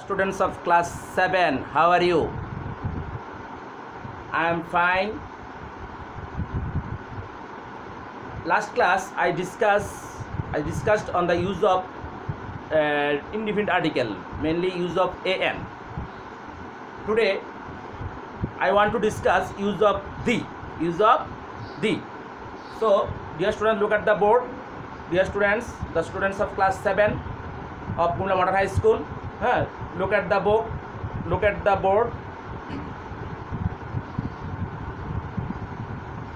students of class 7, how are you? I am fine. Last class I discussed I discussed on the use of uh, indefinite article, mainly use of am. Today I want to discuss use of the, use of the. So dear students look at the board. Dear students, the students of class 7 of Kumla Modern High School, huh? look at the board look at the board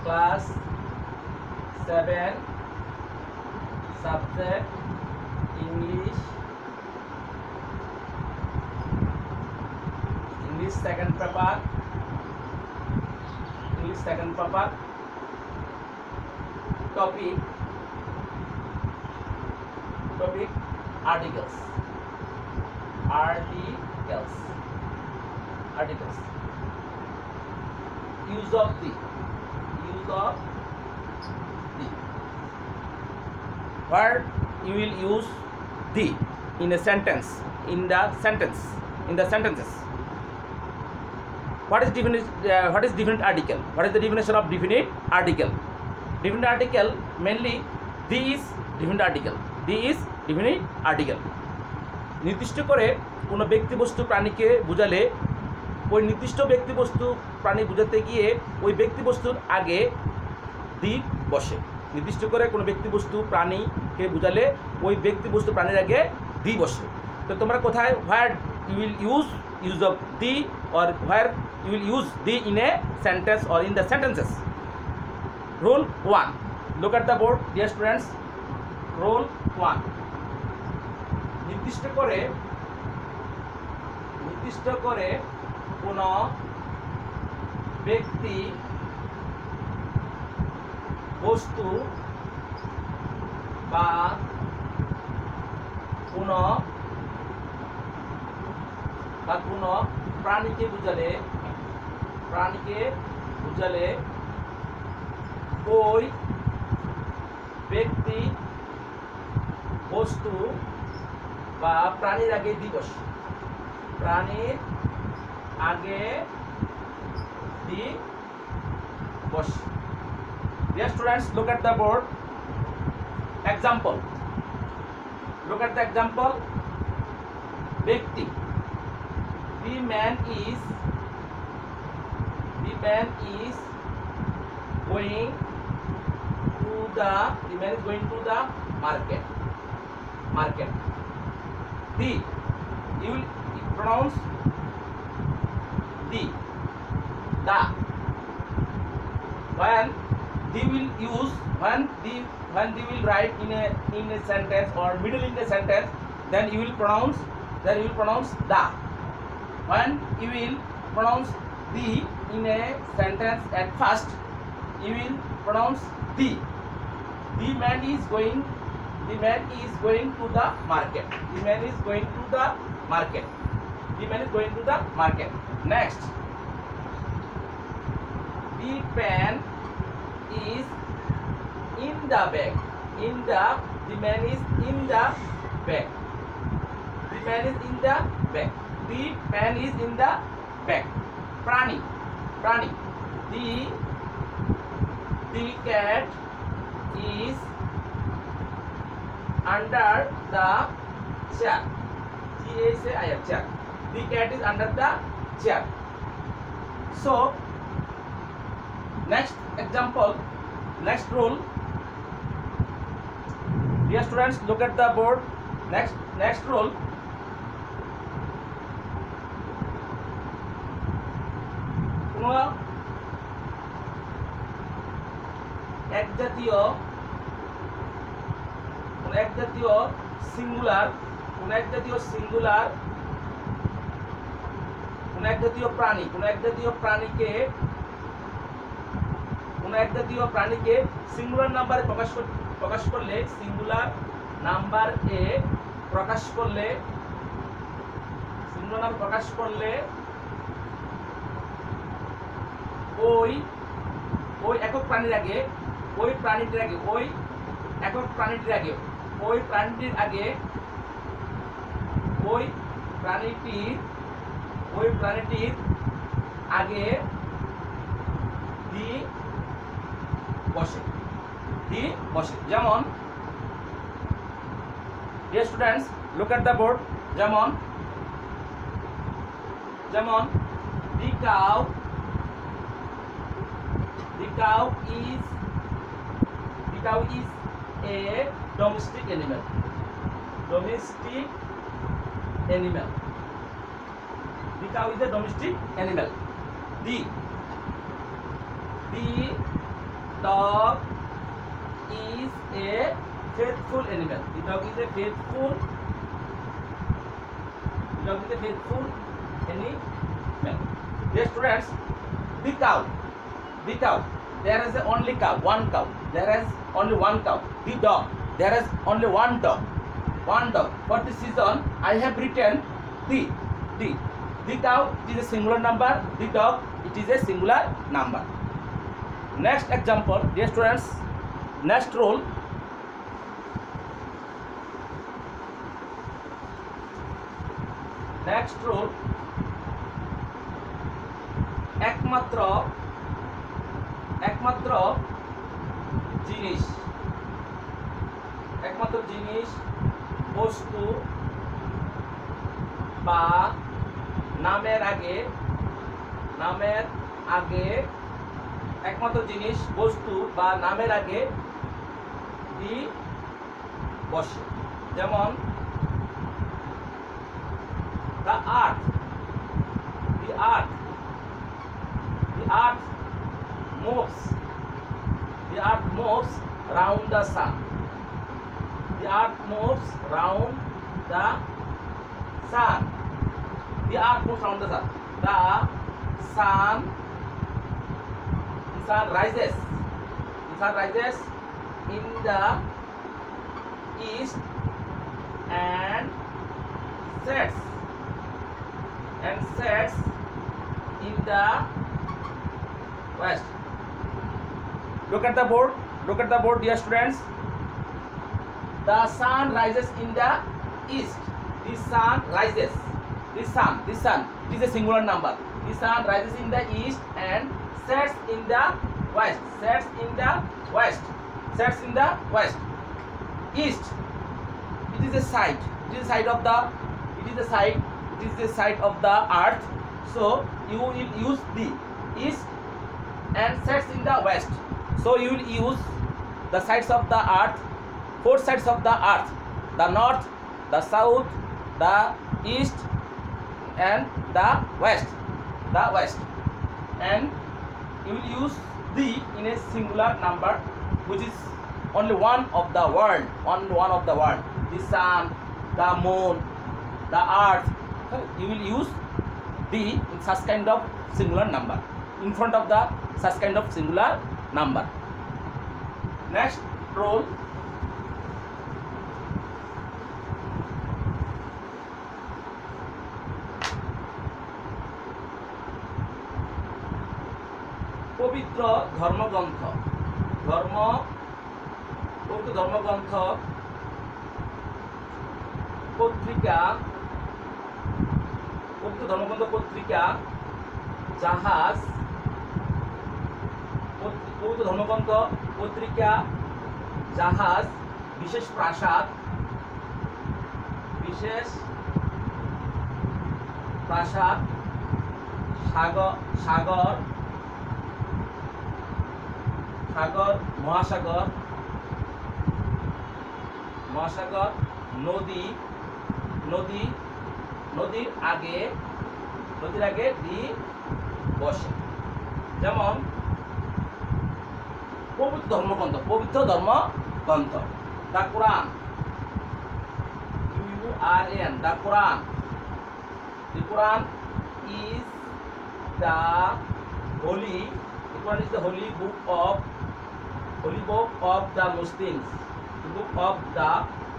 class 7 subject english english second paper english second paper topic topic articles articles articles use of the use of the where you will use the in a sentence in the sentence in the sentences what is definition uh, what is definite article what is the definition of definite article definite article mainly the is definite article the is definite article নির্দিষ্ট করে কোনো ব্যক্তিবস্তু প্রাণীকে বোঝালে ওই নির্দিষ্ট ব্যক্তিবস্তু প্রাণী বোঝাতে গিয়ে ওই ব্যক্তিবস্তুর আগে দ্বীপ বসে নির্দিষ্ট করে কোনো ব্যক্তিবস্তু প্রাণীকে বোঝালে ওই ব্যক্তিবস্তু প্রাণীর আগে দি বসে তো তোমরা কোথায় where you'll use use of the or where you'll use the in a sentence or in the sentences roll one look at the board dear students roll one নির্দিষ্ট করে নির্দিষ্ট করে কোনো ব্যক্তি বস্তু বা কোনো বা কোনো প্রাণীকে বুঝালে প্রাণীকে বুঝালে ওই ব্যক্তি বস্তু বা প্রাণীর আগে দিবস প্রাণীর আগে দিবস dear students look at the board example look at the example ব্যক্তি the man is the man is going to the the man is going to the market market the. You will pronounce the. The. When they will use, when they will write in a sentence or middle in the sentence, then you will pronounce the. When you will pronounce the in a sentence at first, you will pronounce the. The man is going the man is going to the market the man is going to the market the man is going to the market next the pen is in the bag in the the man is in the bag the man is in the bag the pen is in the bag prani prani the the cat is under the chair c a c i r chair the cat is under the chair so next example next rule dear students look at the board next next rule কোনো এক জাতীয় কোন এক জাতীয় singular কোন এক জাতীয় singular কোন এক জাতীয় প্রাণী কোন এক জাতীয় প্রাণীকে কোন এক জাতীয় প্রাণীকে সিঙ্গুলার নাম্বারে প্রকাশ প্রকাশ করলে সিঙ্গুলার নাম্বার এ প্রকাশ করলে সিঙ্গুলার নাম প্রকাশ করলে ওই ওই একক প্রাণীর আগে ওই প্রাণীটির আগে ওই একক প্রাণীটির আগে ওই প্রাণীটির আগে ওই প্রাণীটি ওই প্রাণীটির আগে দি বসে দি বসে যেমন dear students look at the board যেমন যেমন the cow the cow is the cow is a domestic animal domestic animal the cow is a domestic animal the the dog is a faithful animal the dog is a faithful the dog is a faithful animal dear students the cow the cow there is a only cow one cow there is only one cow the dog there is only one dog. One dog. For this season, I have written the. The. The cow it is a singular number. The dog it is a singular number. Next example, dear students. Next rule. Next rule. একমাত্র একমাত্র জিনিস একমাত্র জিনিস বস্তু বা নামের আগে নামের আগে একমাত্র জিনিস বস্তু বা নামের আগে দি বসে যেমন the earth the earth the earth moves the earth moves round the sun earth moves round the sun. The earth moves round the sun. The sun, the sun rises. The sun rises in the east and sets and sets in the west. Look at the board. Look at the board, dear students the sun rises in the east the sun rises the sun the sun is a singular number the sun rises in the east and sets in the west sets in the west sets in the west east it is a side it is a side of the it is a side it is the side of the earth so you will use the east and sets in the west so you will use the sides of the earth four sides of the earth the north the south the east and the west the west and you will use the in a singular number which is only one of the world only one of the world the sun the moon the earth you will use the in such kind of singular number in front of the such kind of singular number next role. পবিত্র ধর্মগ্রন্থ ধর্ম পবিত্র ধর্মগ্রন্থ পত্রিকা পবিত্র ধর্মগ্রন্থ পত্রিকা জাহাজ পবিত্র ধর্মগ্রন্থ পত্রিকা জাহাজ বিশেষ প্রাসাদ বিশেষ প্রাসাদ সাগর সাগর সাগর মহাসাগর মহাসাগর নদী নদী নদীর আগে নদীর আগে ডি বসে যেমন পবিত্র ধর্মগ্রন্থ পবিত্র ধর্মগ্রন্থ the Quran U R N the Quran the Quran is the holy the is is holy holy of holy book of the Muslims. The book of the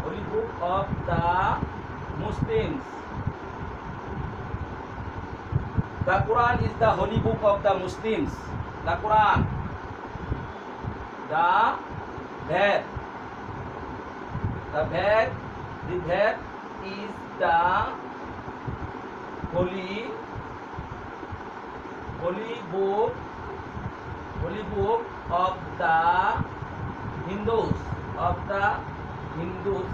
holy book of the Muslims. The Quran is the holy book of the Muslims. The Quran. The Ved. The Ved. The Ved is the holy holy book holy book of the Hindus of the Hindus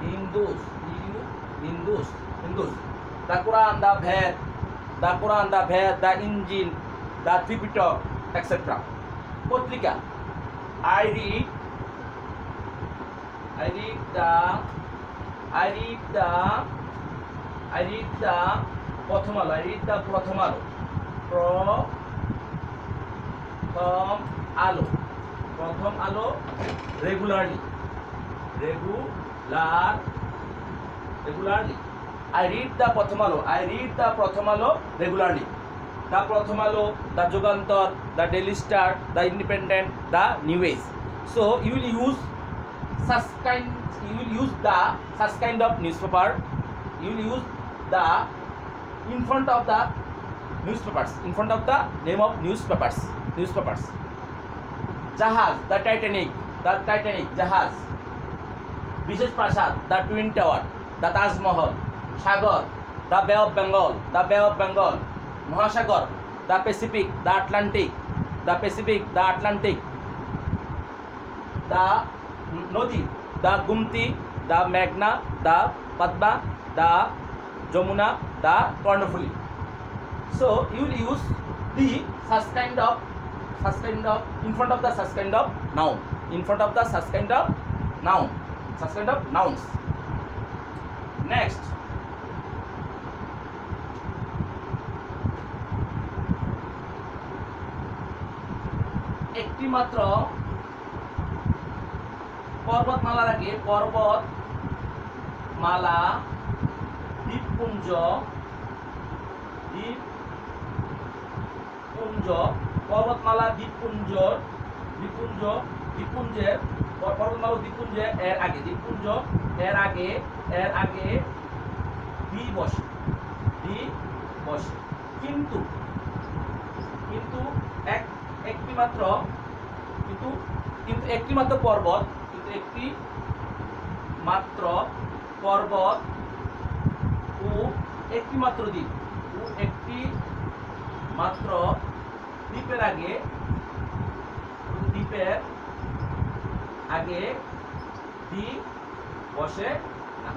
Hindus Hindus Hindus the Quran the Ved the Quran the Ved the Injil the Tripitak etc পত্রিকা I read I read the I read the I read the Prothom Alo I read the Prothom আলো প্র Prothom Alo Prothom Alo regularly regular regularly I read the Prothom Alo I read the Prothom আলো regularly the Prothom Alo the Jugantor the Daily Star the Independent the New Age so you will use subscribe you will use the subscribe of news paper you will use the in front of the news papers in front of the name of news papers news papers জাহাজ the Titanic the Titanic জাহাজ বিশেষ প্রাসাদ the Twin Tower the Taj Mahal Sagar the Bay of Bengal the Bay of Bengal মহাসাগর the Pacific the Atlantic the Pacific the Atlantic the নদী the Gumti the মেঘনা the Padma the Jamuna the Karnaphuli so you use use the kind kind of such kind of in front of the such kind of noun in front of the such kind of noun such kind of nouns next একটি মাত্র পর্বতমালার আগে পর্বত মালা দ্বীপপুঞ্জ দ্বীপপুঞ্জ পর্বতমালা দ্বীপপুঞ্জ দ্বীপপুঞ্জ দ্বীপপুঞ্জের পর্বতমালা দ্বীপপুঞ্জ এর আগে দ্বীপপুঞ্জ এর আগে এর আগে দ্বি বসে বসে কিন্তু কিন্তু এক একটি মাত্র কিন্তু কিন্তু একটি মাত্র পর্বত কিন্তু একটি মাত্র পর্বত ও একটি মাত্র দ্বীপ ও একটি মাত্র দ্বীপের আগে দ্বীপের আগে দি বসে না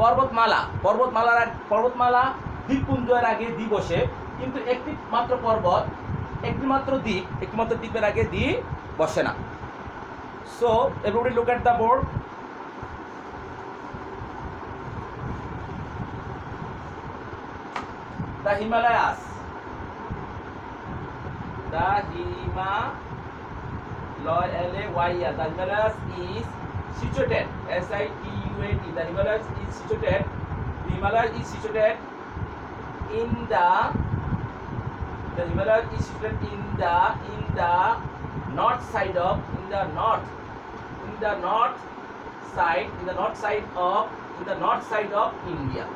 পর্বতমালা পর্বতমালার পর্বতমালা দ্বীপপুঞ্জের আগে দ্বীপ বসে কিন্তু একটি মাত্র পর্বত একটি মাত্র দ্বীপ একটি মাত্র দ্বীপের আগে দ্বীপ বসে না so everybody look at the board the Himalayas Dahima L Y A. The Himalayas is situated. S I T U A T. The Himalayas is situated. The Himalayas is situated in the the Himalayas is situated in the in the north side of in the north in the north side in the north side of in the north side of India.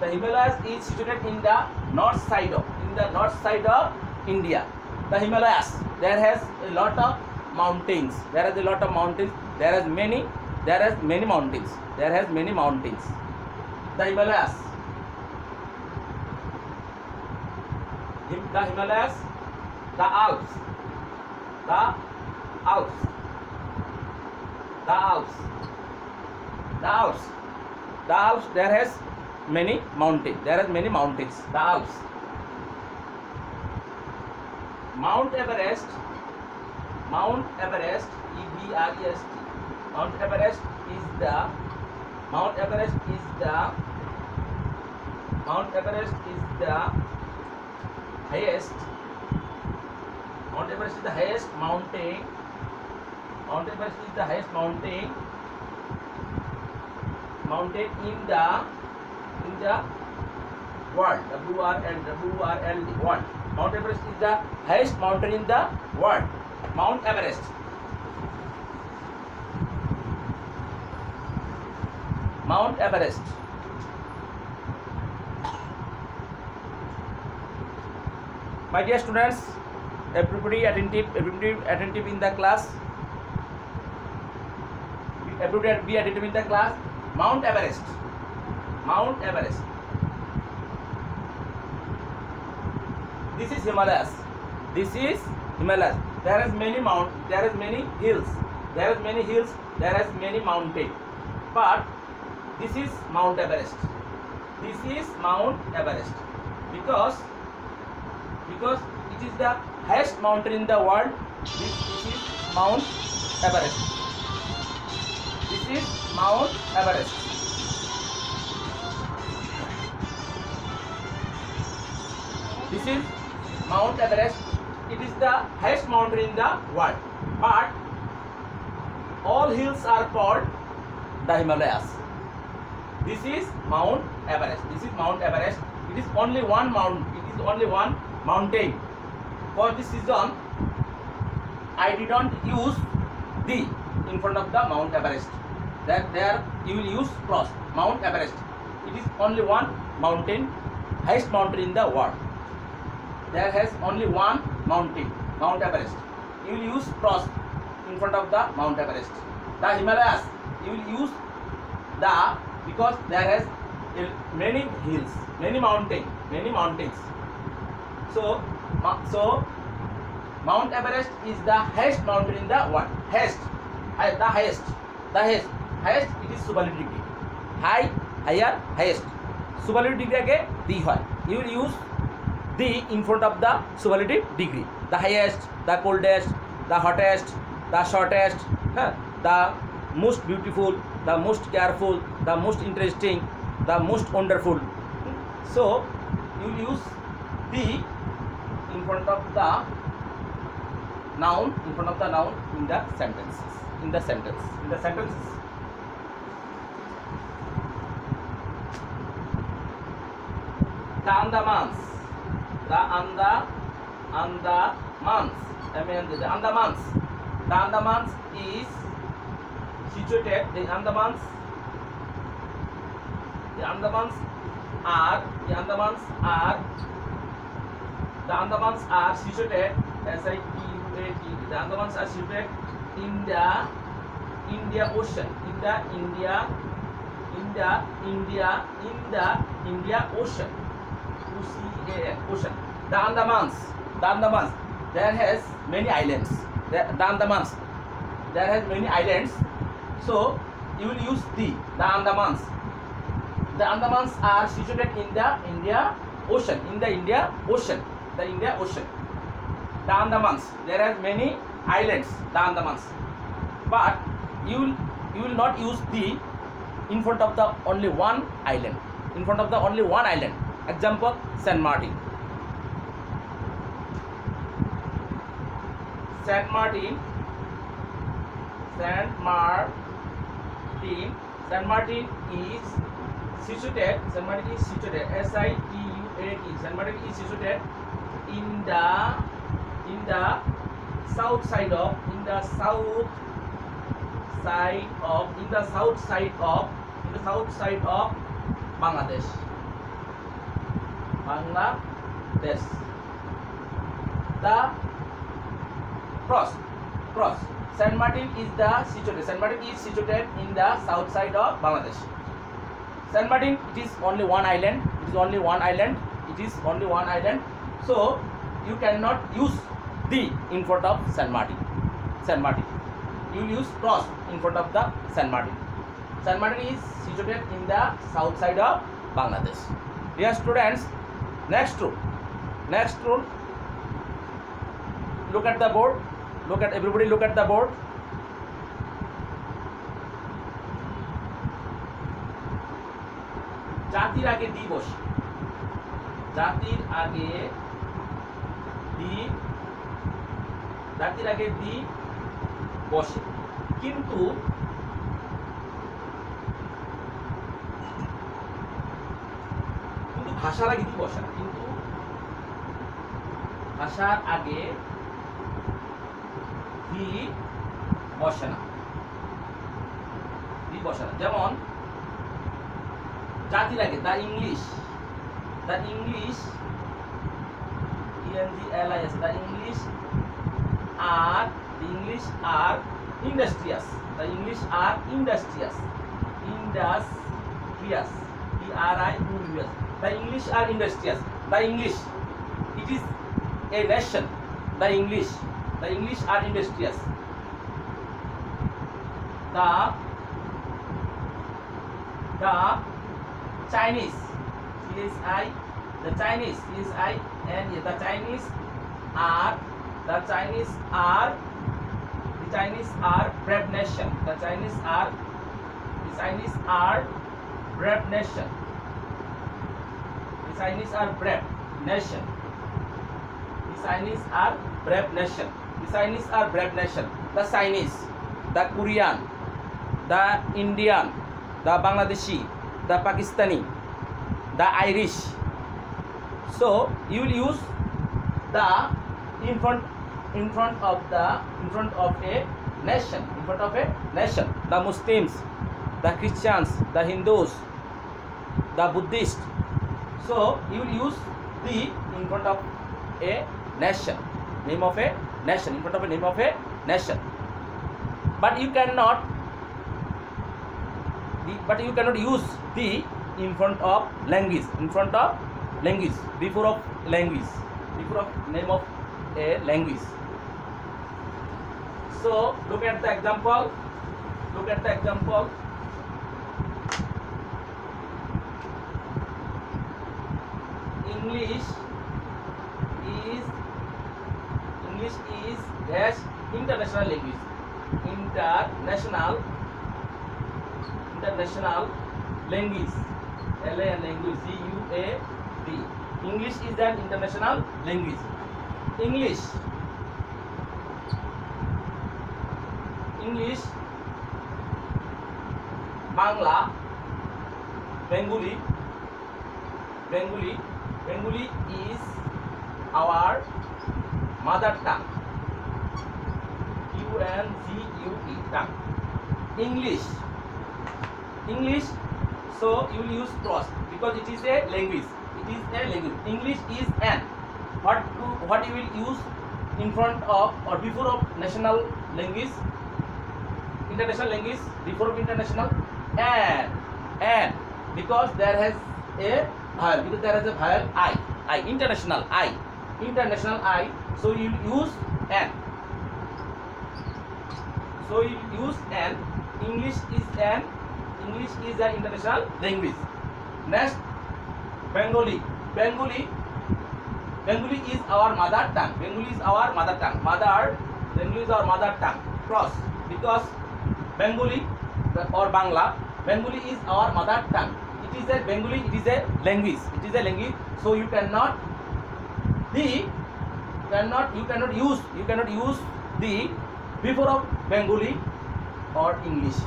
The Himalayas is situated in the north side of the north side of India, the Himalayas. There has a lot of mountains. There is a lot of mountains. There has many. There has many mountains. There has many mountains. The Himalayas. The Himalayas, the Alps, the Alps, the Alps, the Alps, the Alps. There has many mountains. There are many mountains. The Alps. Mount Everest, Mount Everest, E B R E S T. Mount Everest is the Mount Everest is the Mount Everest is the highest Mount Everest is the highest mountain. Mount Everest is the highest mountain. Mountain in the in the world. W R L W R L world. Mount Everest is the highest mountain in the world. Mount Everest. Mount Everest. My dear students, everybody attentive, everybody attentive in the class. Everybody be attentive in the class. Mount Everest. Mount Everest. This is Himalayas. This is Himalayas. There is many mount. There is many hills. There is many hills. There is many mountain. But this is Mount Everest. This is Mount Everest because because it is the highest mountain in the world. This, this is Mount Everest. This is Mount Everest. This is Mount Everest. It is the highest mountain in the world. But all hills are called the Himalayas. This is Mount Everest. This is Mount Everest. It is only one mountain. It is only one mountain. For this season, I did not use the in front of the Mount Everest. That there you will use cross Mount Everest. It is only one mountain, highest mountain in the world There has only one mountain, Mount Everest. You will use cross in front of the Mount Everest. The Himalayas, you will use the because there has a- many hills, many mountain, many mountains. So, ma- so Mount Everest is the highest mountain in the world. Highest, hi- the highest, the highest, highest. It is superlative degree. High, higher, highest. Superlative degree আগে দি হয়. You will use the in front of the superlative degree the highest the coldest the hottest the shortest huh? the most beautiful the most careful the most interesting the most wonderful so you use the in front of the noun in front of the noun in the sentences in the sentence in the sentences the months. the anda andamans the andamans the andamans is situated the andamans the andamans are the andamans are the andamans are situated as i t u a are situated in the india ocean in the india in the india in the india ocean ocean. The Andamans, the Andamans, there has many islands. The, the Andamans, there has many islands. So you will use the, the Andamans. The Andamans are situated in the India Ocean, in the India Ocean, the India Ocean. The Andamans, there are many islands, the Andamans. But you will, you will not use the in front of the only one island, in front of the only one island. Example, San Martin. San Martin, San Martin, San Martin is situated, San Martin is situated, S-I-T-U-A-T, San Martin is situated in the, in the south side of, in the south side of, in the south side of, in the south side of Bangladesh. Bangladesh. The cross, cross. San Martin is the situated. San Martin is situated in the south side of Bangladesh. San Martin it is only one island. It is only one island. It is only one island. So you cannot use the in front of San Martin. San Martin. You use cross in front of the San Martin. San Martin is situated in the south side of Bangladesh. Dear students, Next rule. Next rule. Look at the board. Look at everybody look at the board. জাতির আগে the বসে জাতির আগে দি জাতির আগে the বসে কিন্তু ভাষার আগে কি বসা কিন্তু ভাষার আগে ভি বসে না ভি বসে না যেমন জাতির আগে the English the English E N G L I S e the English are English are industrious the English are industrious industrious E R I U S The English are industrious. The English, it is a nation. The English, the English are industrious. The the Chinese, I. the Chinese, I and the Chinese are the Chinese are the Chinese are brave nation. The Chinese are the Chinese are brave nation. Chinese are brave nation. The Chinese are brave nation. The Chinese are brave nation. The Chinese, the Korean, the Indian, the Bangladeshi, the Pakistani, the Irish. So you will use the in front in front of the in front of a nation in front of a nation the muslims the christians the hindus the buddhists So you will use the in front of a nation, name of a nation, in front of a name of a nation. But you cannot but you cannot use the in front of language, in front of language, before of language, before of name of a language. So look at the example. Look at the example. English is dash international language. International language. Language. G-U-A-D. English is an international language. English, Bangla, Bengali, Bengali is our mother tongue. Ungule tongue. English. So you will use cross because it is a language. English is an. What you will use in front of or before of national language, international language, before of international, and because there has a vial because there is a vial I I international I international I so you use an so you use an English is an English is an international language next Bengali Bengali Bengali is our mother tongue Bengali is our mother tongue mother Bengali is our mother tongue cross because Bengali or Bangla Bengali is our mother tongue is a Bengali, it is a language. It is a language. So you cannot the cannot you cannot use you cannot use the before of Bengali or English.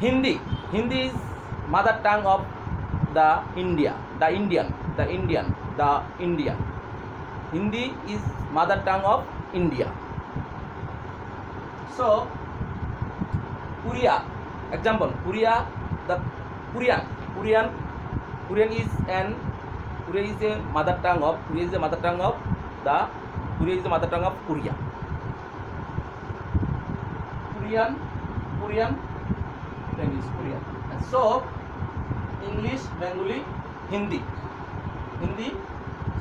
Hindi. Hindi is mother tongue of the India. The Indian. The Indian. The Indian. Hindi is mother tongue of India. So Korea example Korea the Korea is the mother tongue of Korea. Korean language, Korean. And so English, Bengali, Hindi.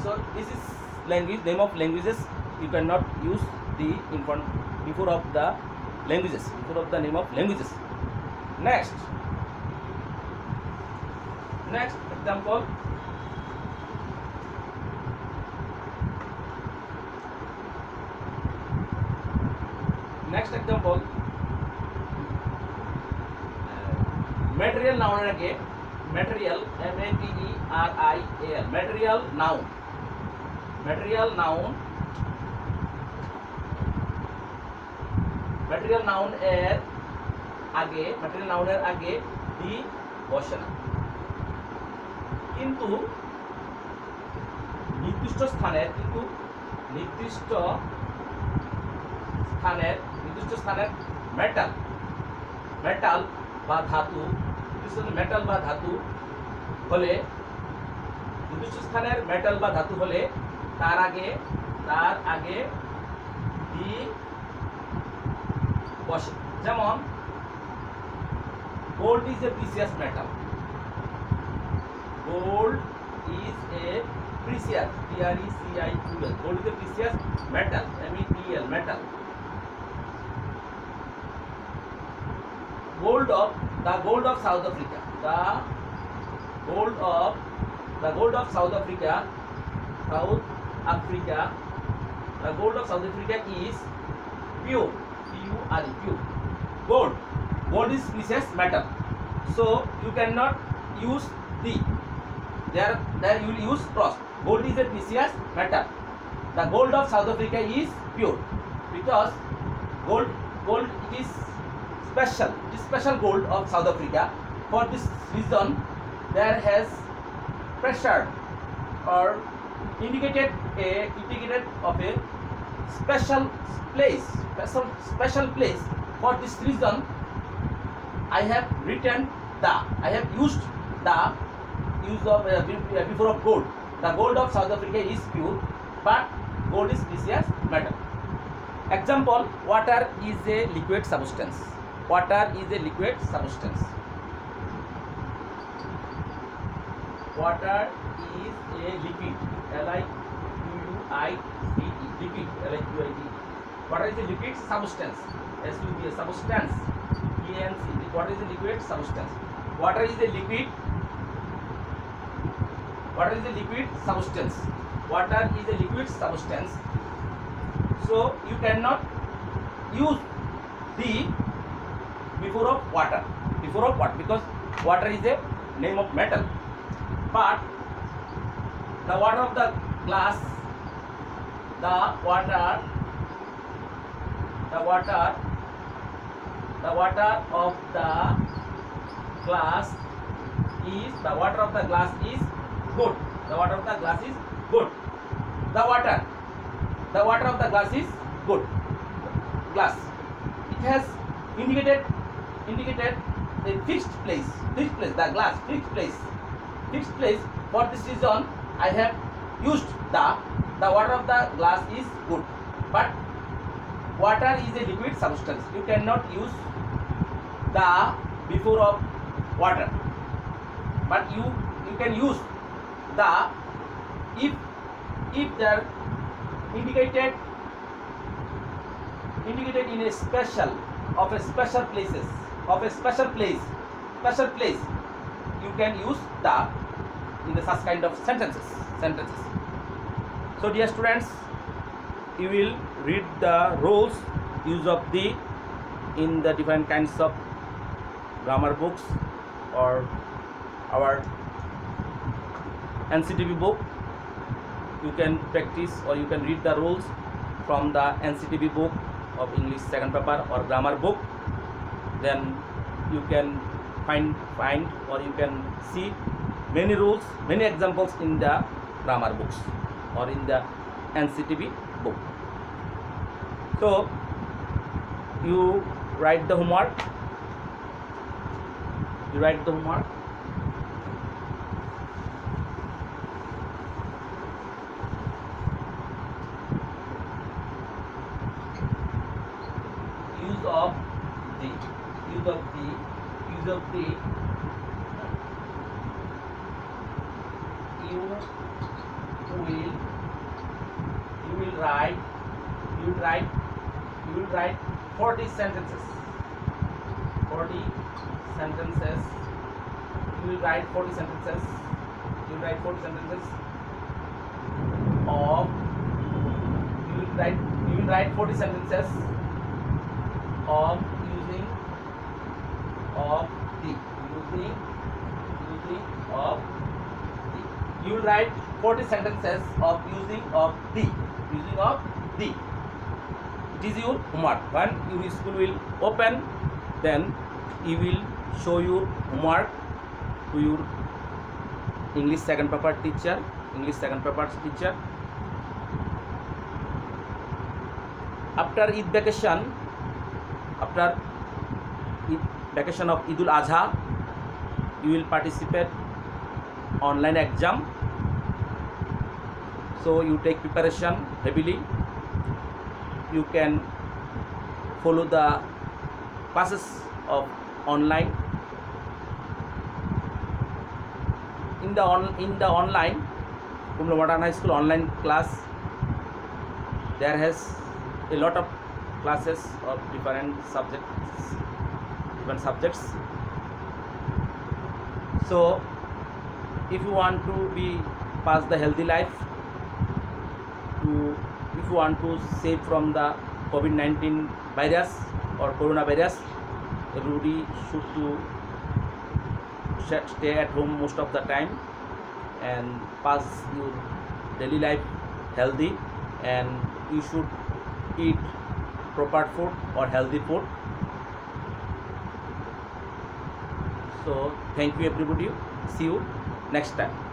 So this is language, name of languages. You cannot use the in front before of the languages, before of the name of languages. Next. next example next example material noun আগে material m a t e r i a l material noun material noun material noun এর আগে material noun এর আগে the বসে না কিন্তু নির্দিষ্ট স্থানে কিন্তু নির্দিষ্ট স্থানে নির্দিষ্ট স্থানে মেটাল মেটাল বা ধাতু নির্দিষ্ট মেটাল বা ধাতু হলে নির্দিষ্ট স্থানের মেটাল বা ধাতু হলে তার আগে তার আগে ডি বসে যেমন gold is a precious metal gold is a precious P R E C I U S. Gold is a precious metal M E T L metal. Gold of the gold of South Africa. The gold of the gold of South Africa. South Africa. The gold of South Africa is pure. P U R E pure. Gold. Gold is precious metal. So you cannot use the there there you will use cross. gold is a precious metal the gold of south africa is pure because gold gold is special it is special gold of south africa for this reason there has pressure or indicated a indicated of a special place special special place for this reason i have written the i have used the use of uh, before of gold. The gold of South Africa is pure, but gold is precious metal. Example, water is a liquid substance. Water is a liquid substance. Water is a liquid. L-I-Q-U-I-D-E. Liquid. L-I-Q-I-D-E. Water is a liquid substance. S-U-B-A. Substance. E-N-C. Water is a liquid substance. Water is a liquid water is a liquid substance water is a liquid substance so you cannot use the before of water before of what because water is a name of metal but the water of the glass the water the water the water of the glass is the water of the glass is good. The water of the glass is good. The water. The water of the glass is good. Glass. It has indicated indicated a fixed place. Fixed place. The glass. Fixed place. Fixed place. For this reason, I have used the the water of the glass is good. But water is a liquid substance. You cannot use the before of water. But you you can use the if if they are indicated indicated in a special of a special places of a special place special place you can use the in the such kind of sentences sentences so dear students you will read the rules use of the in the different kinds of grammar books or our NCTB book you can practice or you can read the rules from the NCTB book of English second paper or grammar book then you can find find or you can see many rules many examples in the grammar books or in the NCTB book so you write the homework you write the homework will write you will write 40 sentences 40 sentences you will write 40 sentences you will write 40 sentences of you will write you will write 40 sentences of using of the using using of the you will write 40 sentences of using of the using of the is your homework when your school will open then you will show your homework to your english second paper teacher english second paper teacher after eid vacation after eid vacation of idul adha you will participate online exam so you take preparation heavily you can follow the classes of online in the on in the online Kumla Modern High School online class there has a lot of classes of different subjects different subjects so if you want to be pass the healthy life to if you want to save from the COVID-19 virus or coronavirus, everybody should to stay at home most of the time and pass your daily life healthy and you should eat proper food or healthy food. So thank you everybody. See you next time.